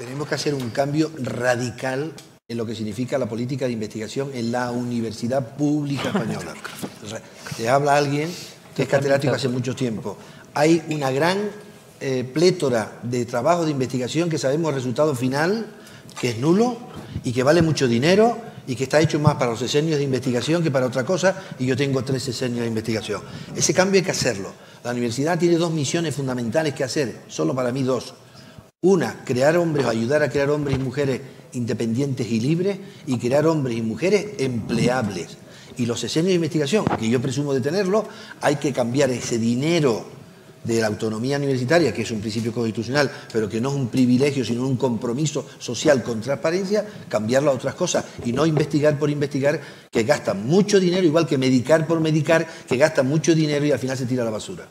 Tenemos que hacer un cambio radical en lo que significa la política de investigación en la universidad pública española. Te habla alguien que es catedrático hace mucho tiempo. Hay una gran eh, plétora de trabajo de investigación que sabemos el resultado final, que es nulo y que vale mucho dinero y que está hecho más para los sesenios de investigación que para otra cosa, y yo tengo tres sesenios de investigación. Ese cambio hay que hacerlo. La universidad tiene dos misiones fundamentales que hacer, solo para mí dos. Una, crear hombres ayudar a crear hombres y mujeres independientes y libres y crear hombres y mujeres empleables. Y los sesenios de investigación, que yo presumo de tenerlo, hay que cambiar ese dinero de la autonomía universitaria, que es un principio constitucional, pero que no es un privilegio, sino un compromiso social con transparencia, cambiarlo a otras cosas y no investigar por investigar, que gasta mucho dinero, igual que medicar por medicar, que gasta mucho dinero y al final se tira a la basura.